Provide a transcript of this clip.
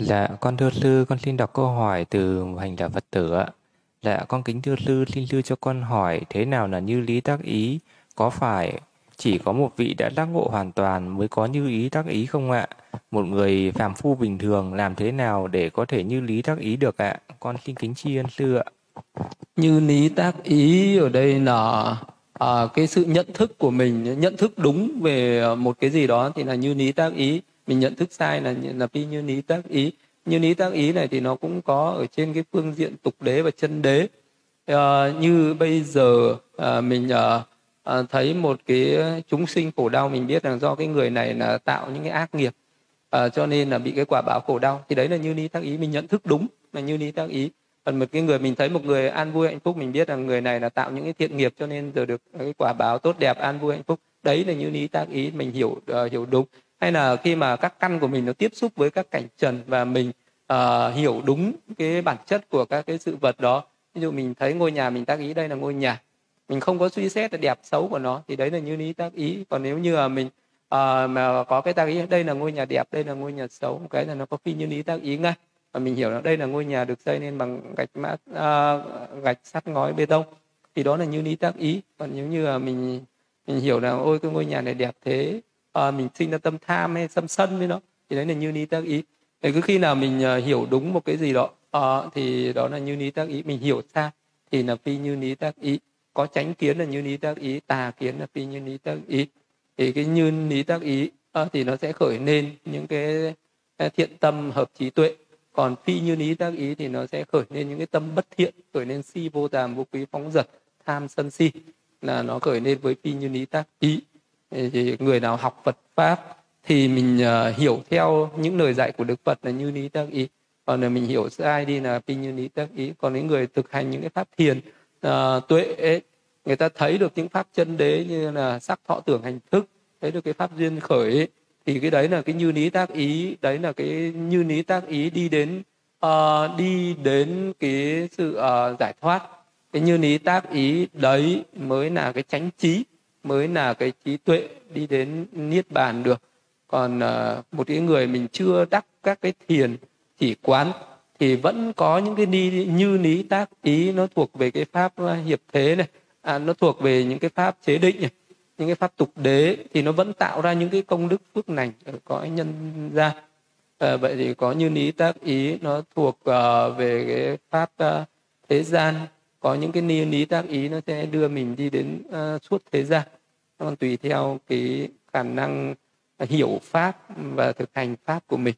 Dạ, con thưa sư, con xin đọc câu hỏi từ hành giả Phật tử ạ. Dạ, con kính thưa sư, xin sư cho con hỏi thế nào là như lý tác ý? Có phải chỉ có một vị đã giác ngộ hoàn toàn mới có như ý tác ý không ạ? Một người phàm phu bình thường làm thế nào để có thể như lý tác ý được ạ? Con xin kính tri ân sư ạ. Như lý tác ý ở đây là à, cái sự nhận thức của mình, nhận thức đúng về một cái gì đó thì là như lý tác ý mình nhận thức sai là là phi như lý tác ý. Như lý tác ý này thì nó cũng có ở trên cái phương diện tục đế và chân đế. À, như bây giờ à, mình à, à, thấy một cái chúng sinh khổ đau mình biết rằng do cái người này là tạo những cái ác nghiệp à, cho nên là bị cái quả báo khổ đau. Thì đấy là như lý tác ý mình nhận thức đúng là như lý tác ý. Còn một cái người mình thấy một người an vui hạnh phúc mình biết rằng người này là tạo những cái thiện nghiệp cho nên giờ được cái quả báo tốt đẹp an vui hạnh phúc. Đấy là như lý tác ý mình hiểu uh, hiểu đúng hay là khi mà các căn của mình nó tiếp xúc với các cảnh trần và mình uh, hiểu đúng cái bản chất của các cái sự vật đó. Ví dụ mình thấy ngôi nhà mình tác ý đây là ngôi nhà. Mình không có suy xét là đẹp xấu của nó thì đấy là như lý tác ý. Còn nếu như là mình uh, mà có cái tác ý đây là ngôi nhà đẹp đây là ngôi nhà xấu một cái là nó có phi như lý tác ý ngay. Và mình hiểu là đây là ngôi nhà được xây nên bằng gạch mã uh, ờ, gạch sắt ngói bê tông. Thì đó là như lý tác ý. Còn nếu như là mình mình hiểu là ôi cái ngôi nhà này đẹp thế à, mình sinh ra tâm tham hay tâm sân với nó. Thì đấy là như ni tác ý. Thì cứ khi nào mình uh, hiểu đúng một cái gì đó uh, thì đó là như ni tác ý. Mình hiểu xa thì là phi như ni tác ý. Có tránh kiến là như ni tác ý tà kiến là phi như ni tác ý. Thì cái như ni tác ý uh, thì nó sẽ khởi lên những cái thiện tâm hợp trí tuệ. Còn phi như lý tác ý thì nó sẽ khởi lên những cái tâm bất thiện khởi lên si vô tàm vô quý phóng dật tham sân si. Là nó khởi lên với phi như lý tác ý người nào học Phật pháp thì mình uh, hiểu theo những lời dạy của Đức Phật là như lý tác ý. Còn là mình hiểu sai đi là phi như lý tác ý. Còn những người thực hành những cái pháp thiền uh, tuệ ấy, người ta thấy được những pháp chân đế như là sắc thọ tưởng hành thức thấy được cái pháp duyên khởi ấy, thì cái đấy là cái như lý tác ý đấy là cái như lý tác ý đi đến uh, đi đến cái sự uh, giải thoát. Cái như lý tác ý đấy mới là cái chánh trí mới là cái trí tuệ đi đến niết bàn được. Còn uh, một cái người mình chưa đắc các cái thiền chỉ quán thì vẫn có những cái ni như lý tác ý nó thuộc về cái pháp ờ, hiệp thế này. À, nó thuộc về những cái pháp chế định này những cái pháp tục đế thì nó vẫn tạo ra những cái công đức phước lành ờ, ở cõi nhân gian à, vậy thì có như lý tác ý nó thuộc uh, về cái pháp uh, thế gian có những cái niên lý tác ý nó sẽ đưa mình đi đến uh, suốt thế gian. Còn tùy theo cái khả năng hiểu pháp và thực hành pháp của mình.